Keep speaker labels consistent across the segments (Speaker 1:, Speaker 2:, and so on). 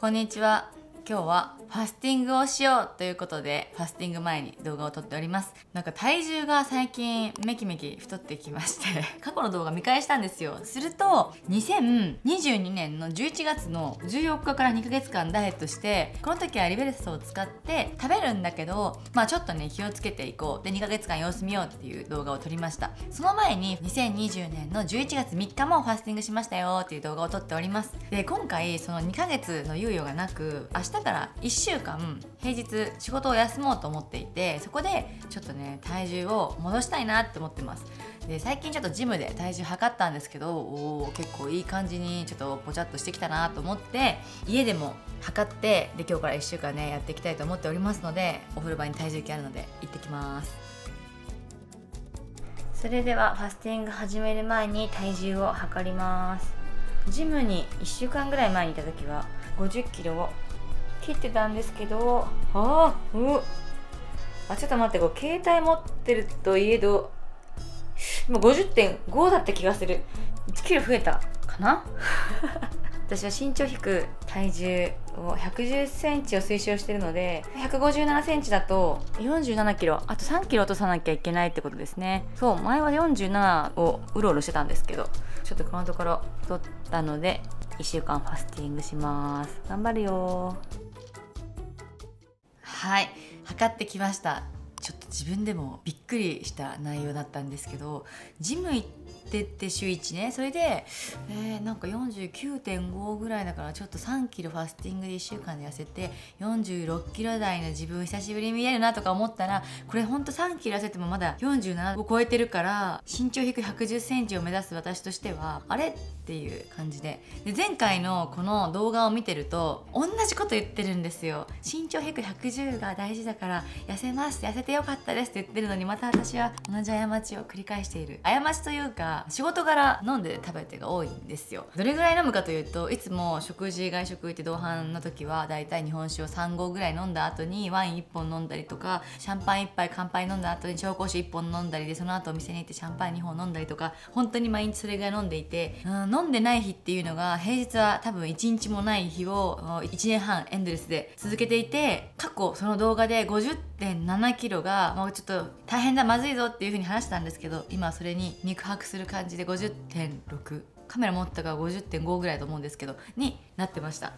Speaker 1: こんにちは。今日はファスティングをしようということでファスティング前に動画を撮っております。なんか体重が最近めきめき太ってきまして 過去の動画見返したんですよ。すると2022年の11月の14日から2ヶ月間ダイエットしてこの時はリベルスを使って食べるんだけどまあちょっとね気をつけていこう。で2ヶ月間様子見ようっていう動画を撮りました。その前に2020年の11月3日もファスティングしましたよっていう動画を撮っております。で今回その2ヶ月の猶予がなく明日から1週間平日仕事を休もうと思っていてそこでちょっとね体重を戻したいなって思ってます。で最近ちょっとジムで体重測ったんですけどお結構いい感じにちょっとポチャっとしてきたなと思って家でも測ってで今日から1週間ねやっていきたいと思っておりますのでお風呂場に体重計あるので行ってきます。それではファスティング始める前に体重を測ります。ジムに1週間ぐらい前にいた時は50キロを切ってたんですけど。あーうあちょっと待ってこう携帯持ってるといえど今50.5だった気がする。1キロ増えたかな？私は身長低く体重を110センチを推奨してるので157センチだと47キロあと3キロ落とさなきゃいけないってことですね。そう前は47をうろうろしてたんですけどちょっとこのところ取ったので1週間ファスティングします。頑張るよはい。測ってきました。ちょっと自分でもびっくりした内容だったんですけどジム行ってって週1ね。それで、えー、なんか49.5ぐらいだからちょっと3キロファスティングで1週間で痩せて46キロ台の自分久しぶりに見えるなとか思ったらこれほんと3キロ痩せてもまだ47を超えてるから身長低く1 1 0センチを目指す私としてはあれっていう感じで。で前回のこの動画を見てると同じこと言ってるんですよ。身長低く110が大事だから痩せます痩せてよかったですって言ってるのにまた私は同じ過ちを繰り返している。過ちというか仕事柄飲んで食べてが多いんですよ。どれぐらい飲むかというといつも食事外食行って同伴の時はだいたい日本酒を3合ぐらい飲んだ後にワイン1本飲んだりとかシャンパン1杯乾杯飲んだ後に紹興酒1本飲んだりでその後お店に行ってシャンパン2本飲んだりとか本当に毎日それぐらい飲んでいて、うん、飲んでない日っていうのが平日は多分1日もない日を1年半エンドレスで続けていて過去その動画で50.7キロがもうちょっと大変だまずいぞっていう風に話したんですけど今それに肉薄する感じで50.6カメラ持ったが50.5ぐらいと思うんですけどになってました。は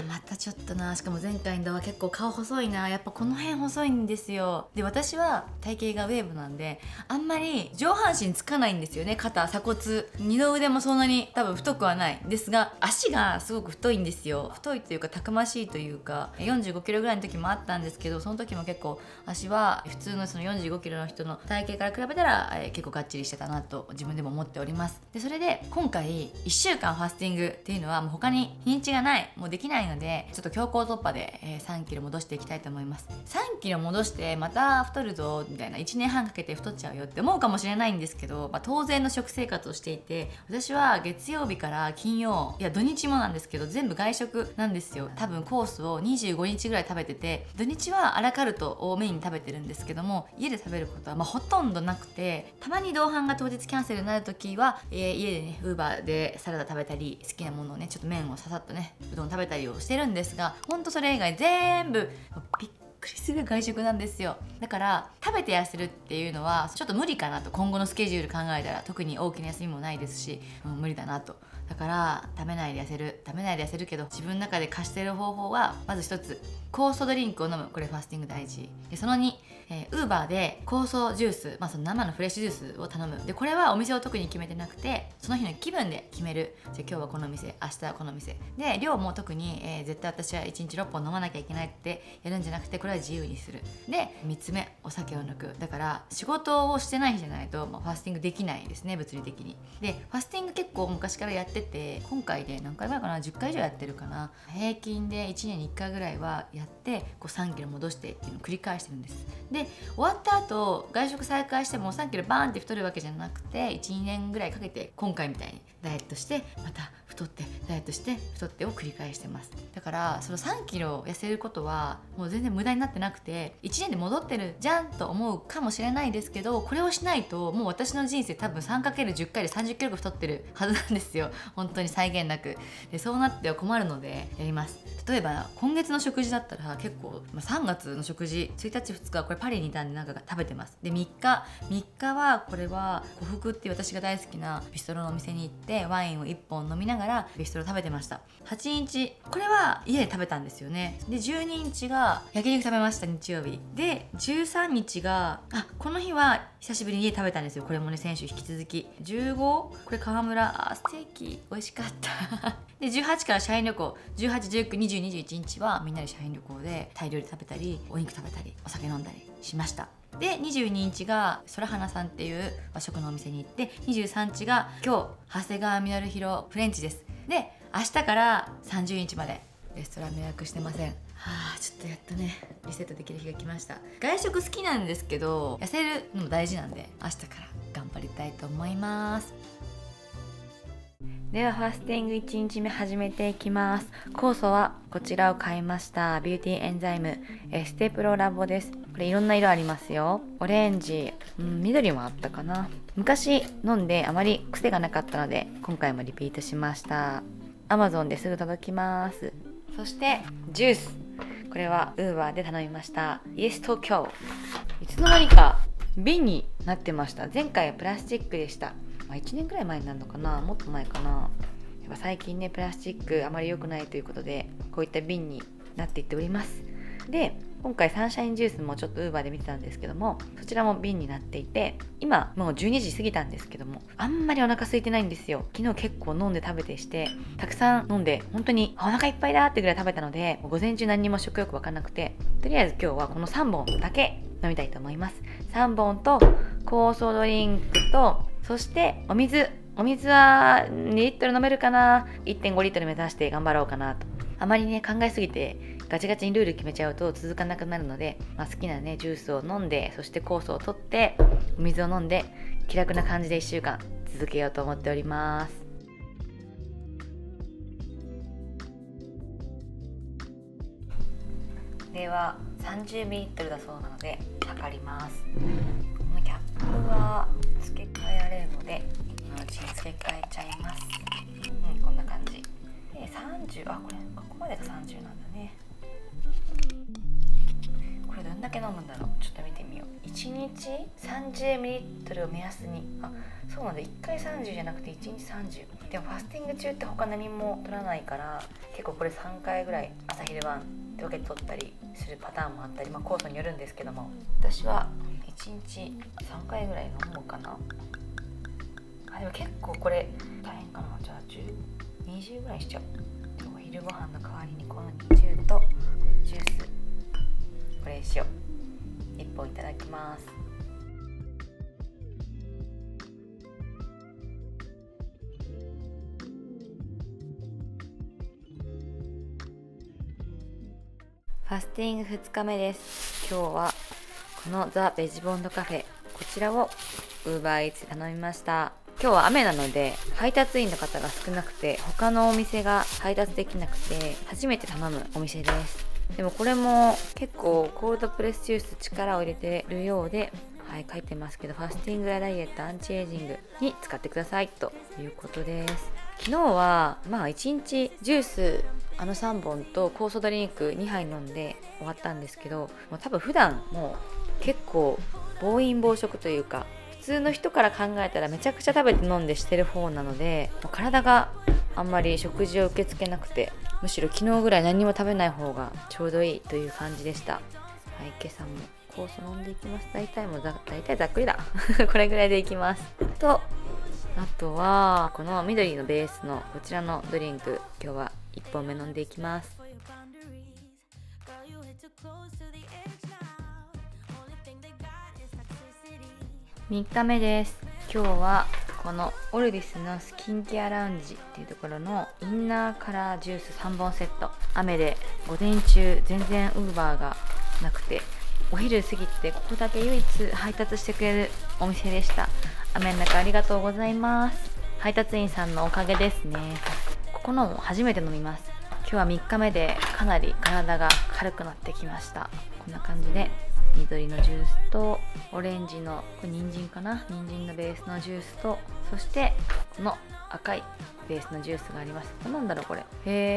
Speaker 1: あまたちょっとな。しかも前回の動画結構顔細いな。やっぱこの辺細いんですよ。で私は体型がウェーブなんであんまり上半身つかないんですよね。肩鎖骨二の腕もそんなに多分太くはない。ですが足がすごく太いんですよ。太いというかたくましいというか45キロぐらいの時もあったんですけどその時も結構足は普通のその45キロの人の体型から比べたら、えー、結構がっちりしてたなと自分でも思っております。でそれで今回1週間ファスティングっていうのはもう他に日がないもうできないのでちょっと強行突破で、え、3キロ戻していきたいと思います。3キロ戻してまた太るぞみたいな1年半かけて太っちゃうよって思うかもしれないんですけど、まあ、当然の食生活をしていて私は月曜日から金曜いや土日もなんですけど全部外食なんですよ。多分コースを25日ぐらい食べてて土日はアラカルトをメインに食べてるんですけども家で食べることはまほとんどなくてたまに同伴が当日キャンセルになる時は、えー、家でねウーバーでサラダ食べたり好きなものをねちょっと麺をささっとねうどん食べたりをしてるんですがほんとそれ以外全部びっくりする外食なんですよ。だから食べて痩せるっていうのはちょっと無理かなと。今後のスケジュール考えたら特に大きな休みもないですし、うん、無理だなと。だから食べないで痩せる。食べないで痩せるけど自分の中で貸してる方法はまず一つ酵素ドリンクを飲む。これファスティング大事。でその2えー、ウーバーで酵素ジュース、まあ、その生のフレッシュジュースを頼む。でこれはお店を特に決めてなくてその日の気分で決める。じゃ今日はこの店明日はこの店。で量も特に、えー、絶対私は1日6本飲まなきゃいけないってやるんじゃなくてこれは自由にする。で3つ目お酒を抜く。だから仕事をしてない日じゃないと、まあ、ファスティングできないですね物理的に。でファスティング結構昔からやってて今回で何回前かな10回以上やってるかな。平均で1年に1回ぐらいはやってこう3キロ戻してっていうのを繰り返してるんです。で終わった後外食再開しても3キロバーンって太るわけじゃなくて12年ぐらいかけて今回みたいにダイエットしてまた太ってダイエットして太ってを繰り返してます。だからその3キロ痩せることはもう全然無駄になってなくて1年で戻ってるじゃんと思うかもしれないですけどこれをしないともう私の人生多分 3×10 回で30キロ太ってるはずなんですよ。本当に際限なく。でそうなっては困るのでやります。例えば今月の食事だったら結構、まあ、3月の食事1日2日はこれパリにいたんでなんか食べてます。で3日3日はこれは呉服っていう私が大好きなビストロのお店に行ってワインを1本飲みながららビストロ食べてました。8日これは家で食べたんですよね。で12日が焼肉食べました日曜日。で13日があこの日は久しぶりに家食べたんですよ。これもね先週引き続き。15これ川村。あステーキ。美味しかった。で18から社員旅行。18192021日はみんなで社員旅行でタイ料理食べたりお肉食べたりお酒飲んだりしました。で22日が空花さんっていう和食のお店に行って23日が今日長谷川実弘フレンチです。で明日から30日までレストラン予約してません。はあちょっとやっとね。リセットできる日が来ました。外食好きなんですけど痩せるのも大事なんで明日から頑張りたいと思いますではファスティング1日目始めていきます。酵素はこちらを買いました。ビューティーエンザイムエステプロラボです。これいろんな色ありますよ。オレンジ、うん、緑もあったかな。昔飲んであまり癖がなかったので今回もリピートしました。Amazon ですぐ届きます。そしてジュース。これは Uber で頼みました。イエス東京。いつの間にか瓶になってました。前回はプラスチックでした。まあ、1年くらい前になるのかなもっと前かな。やっぱ最近ねプラスチックあまり良くないということでこういった瓶になっていっております。で今回サンシャインジュースもちょっとウーバーで見てたんですけどもそちらも瓶になっていて今もう12時過ぎたんですけどもあんまりお腹空いてないんですよ。昨日結構飲んで食べてしてたくさん飲んで本当にお腹いっぱいだってぐらい食べたので午前中何にも食欲わかんなくてとりあえず今日はこの3本だけ飲みたいと思います。3本と酵素ドリンクとそしてお水お水は2リットル飲めるかな？1.5リットル目指して頑張ろうかなと。あまりね考えすぎてガチガチにルール決めちゃうと続かなくなるので、まあ、好きなねジュースを飲んでそして酵素を取ってお水を飲んで気楽な感じで1週間続けようと思っております。では 30ml だそうなので測ります。このキャップは付け替えられるので今のうちに付け替えちゃいます。うんこんな感じ。で30あこれここまでが30なんだね。これどんだけ飲むんだろう？ちょっと見てみよう。1日 30ml を目安に。あそうなんだ。1回30じゃなくて1日30でもファスティング中って他何も取らないから結構これ3回ぐらい朝昼晩って分けて取ったりするパターンもあったりまあ酵素によるんですけども。私は1日3回ぐらい飲もうかな。あでも結構これ大変かなじゃあ1020ぐらいしちゃう。お昼ご飯の代わりにこの煮汁とジュースこれにしよう。1本いただきます。ファスティング2日目です。今日はこのザ・ベジボンドカフェこちらを UberEats 頼みました。今日は雨なので配達員の方が少なくて他のお店が配達できなくて初めて頼むお店です。でもこれも結構コールドプレスジュース力を入れてるようではい書いてますけどファスティングやダイエットアンチエイジングに使ってください。ということです。昨日はまあ1日ジュースあの3本と酵素ドリンク2杯飲んで終わったんですけどもう多分普段もう結構暴飲暴食というか普通の人から考えたらめちゃくちゃ食べて飲んでしてる方なので体があんまり食事を受け付けなくてむしろ昨日ぐらい何も食べない方がちょうどいいという感じでした。はい今朝も酵素飲んでいきます。大体もざ大体ざっくりだ。これぐらいでいきます。とあとはこの緑のベースのこちらのドリンク今日は1本目飲んでいきます。3日目です今日はこのオルビスのスキンケアラウンジっていうところのインナーカラージュース3本セット。雨で午前中全然ウーバーがなくてお昼過ぎてここだけ唯一配達してくれるお店でした。雨の中ありがとうございます。配達員さんのおかげですね。ここの初めて飲みます。今日は3日目でかなり体が軽くなってきました。こんな感じで緑のジュースとオレンジのこれ人参かな？人参のベースのジュースとそしてこの赤いベースのジュースがあります。なんだろうこれ？へ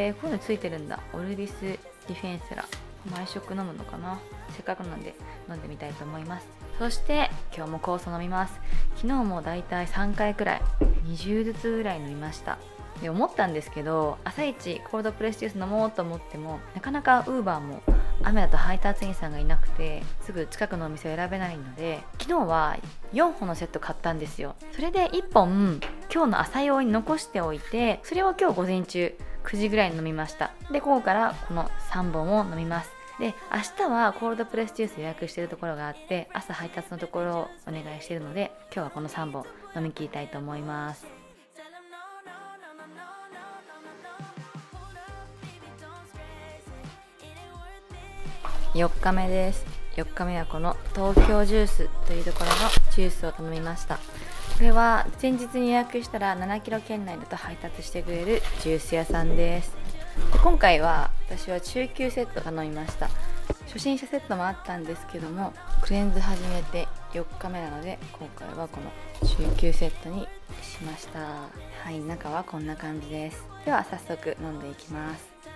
Speaker 1: えこういうのついてるんだ。オルビスディフェンセラ毎食飲むのかな？せっかくなんで飲んでみたいと思います。そして今日も酵素飲みます。昨日もだいたい3回くらい20ずつぐらい飲みました。で思ったんですけど朝一コールドプレスジュース飲もうと思ってもなかなかウーバーも雨だと配達員さんがいなくてすぐ近くのお店を選べないので昨日は4本のセット買ったんですよ。それで1本今日の朝用に残しておいてそれを今日午前中9時ぐらいに飲みました。で午後からこの3本を飲みます。で明日はコールドプレスジュース予約してるところがあって朝配達のところをお願いしてるので今日はこの3本飲み切りたいと思います。4日目です。4日目はこの東京ジュースというところのジュースを頼みました。これは前日に予約したら7キロ圏内だと配達してくれるジュース屋さんです。で今回は私は中級セット頼みました。初心者セットもあったんですけどもクレンズ始めて4日目なので今回はこの中級セットにしました。はい中はこんな感じです。では早速飲んでいきます。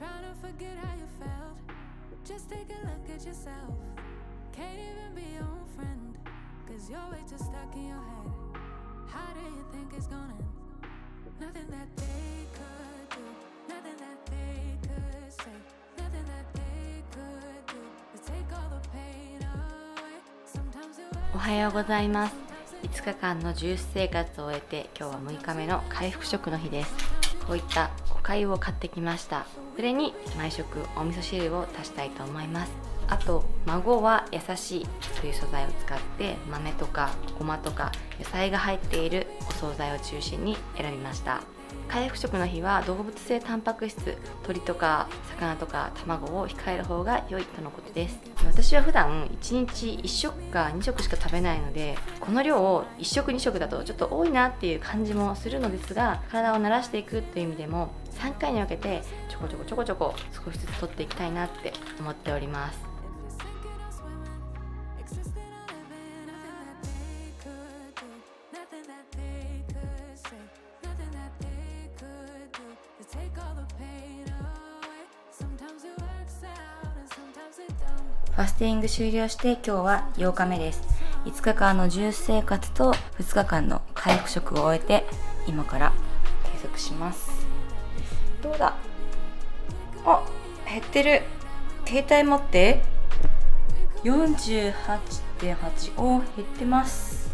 Speaker 1: Trying to forget how you felt. Just take a look at yourself. Can't even be your own friend. Cause you're way too stuck in your head. How do you think it's gonna end? Nothing that they could do, nothing that they could say, nothing that they could do. take all the pain away. Sometimes you おはようございます。5日間の重視生活を終えて今日は6日目の回復食の日ですこういった粥を買ってきました。それに毎食お味噌汁を足したいと思います。あと孫は優しいという素材を使って豆とかごまとか野菜が入っているお惣菜を中心に選びました。回復食の日は動物性タンパク質鶏とか魚とか卵を控える方が良いとのことです。私は普段1日1食か2食しか食べないのでこの量を1食2食だとちょっと多いなっていう感じもするのですが体を慣らしていくという意味でも3回に分けてちょこちょこちょこちょこ少しずつ取っていきたいなって思っております。ファスティング終了して今日は8日目です。5日間の重生活と2日間の回復食を終えて今から計測します。どうだ？あ減ってる。携帯持って？48.8お減ってます。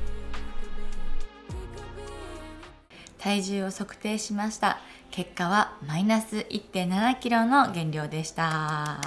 Speaker 1: 体重を測定しました。結果はマイナス1 7キロの減量でした。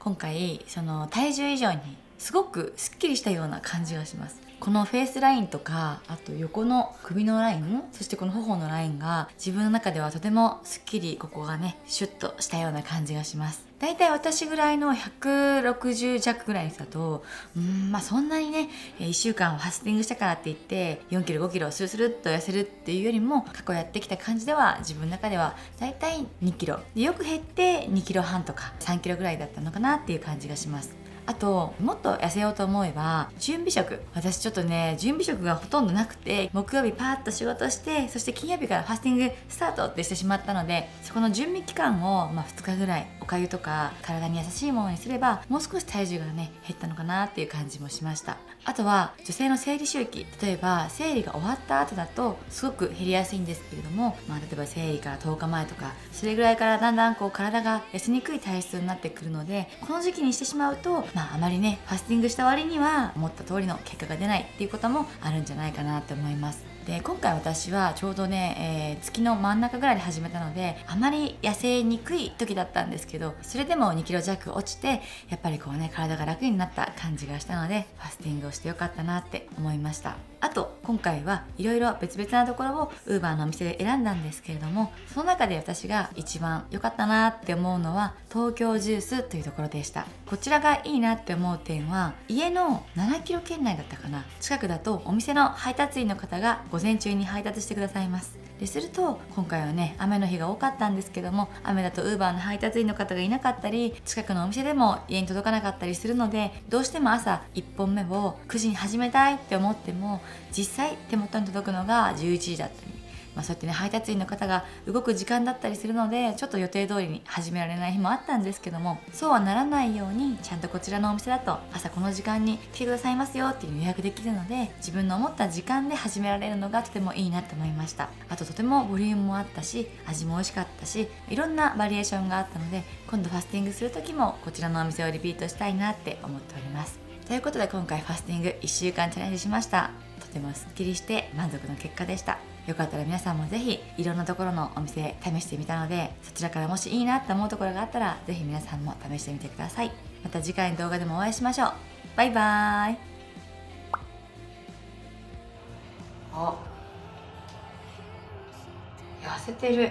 Speaker 1: 今回その体重以上にすごくすっきりしたような感じがします。このフェイスラインとかあと横の首のラインそしてこの頬のラインが自分の中ではとてもすっきりここがねシュッとしたような感じがします。大体私ぐらいの160弱ぐらいの人だとうんまあそんなにね1週間ファスティングしたからって言って4キロ5キロスルスルっと痩せるっていうよりも過去やってきた感じでは自分の中では大体2キロ。でよく減って2キロ半とか3キロぐらいだったのかなっていう感じがします。あともっと痩せようと思えば準備食私ちょっとね準備食がほとんどなくて木曜日パーッと仕事してそして金曜日からファスティングスタートってしてしまったのでそこの準備期間を、まあ、2日ぐらいおかゆとか体に優しいものにすればもう少し体重がね減ったのかなっていう感じもしました。あとは女性の生理周期。例えば生理が終わった後だとすごく減りやすいんですけれども、まあ、例えば生理から10日前とかそれぐらいからだんだんこう体が痩せにくい体質になってくるのでこの時期にしてしまうとまあ、あまりねファスティングした割には思った通りの結果が出ないっていうこともあるんじゃないかなって思います。で今回私はちょうどね、えー、月の真ん中ぐらいで始めたのであまり痩せにくい時だったんですけどそれでも2キロ弱落ちてやっぱりこうね体が楽になった感じがしたのでファスティングをしてよかったなって思いました。あと今回はいろいろ別々なところを Uber のお店で選んだんですけれどもその中で私が一番良かったなって思うのは東京ジュースというところでした。こちらがいいなって思う点は家の7キロ圏内だったかな。近くだとお店の配達員の方が午前中に配達してくださいます。ですると今回はね雨の日が多かったんですけども雨だとウーバーの配達員の方がいなかったり近くのお店でも家に届かなかったりするのでどうしても朝1本目を9時に始めたいって思っても実際手元に届くのが11時だったりまあ、そうやってね配達員の方が動く時間だったりするのでちょっと予定通りに始められない日もあったんですけどもそうはならないようにちゃんとこちらのお店だと朝この時間に来てくださいますよっていう予約できるので自分の思った時間で始められるのがとてもいいなと思いました。あととてもボリュームもあったし味も美味しかったしいろんなバリエーションがあったので今度ファスティングする時もこちらのお店をリピートしたいなって思っております。ということで今回ファスティング1週間チャレンジしました。とてもすっきりして満足の結果でした。よかったら皆さんもぜひいろんなところのお店試してみたのでそちらからもしいいなって思うところがあったらぜひ皆さんも試してみてください。また次回の動画でもお会いしましょう。バイバーイ。あ痩せてる。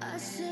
Speaker 2: 焦る